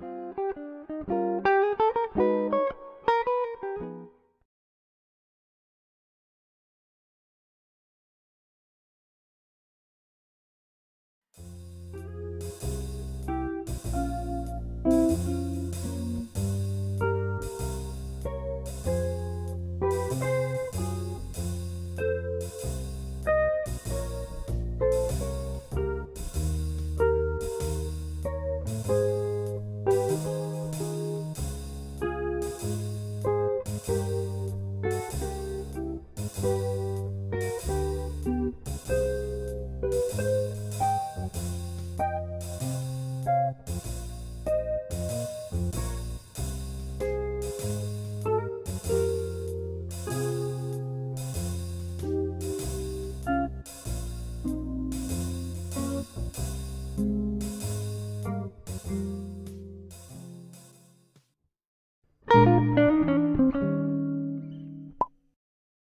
Bye.